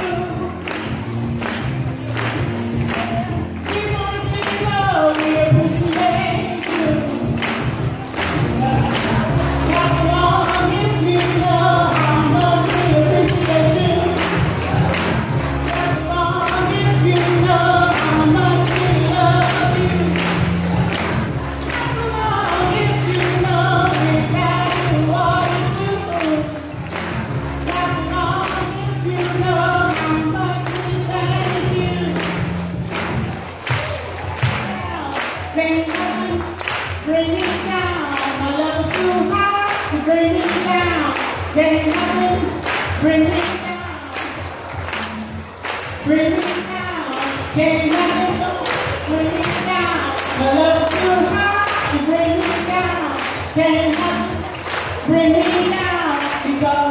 Jesus. Bring it down. My too to bring down. Bring down. Bring down. Can't nothing. Bring down. My too to bring down. Can't nothing bring down because.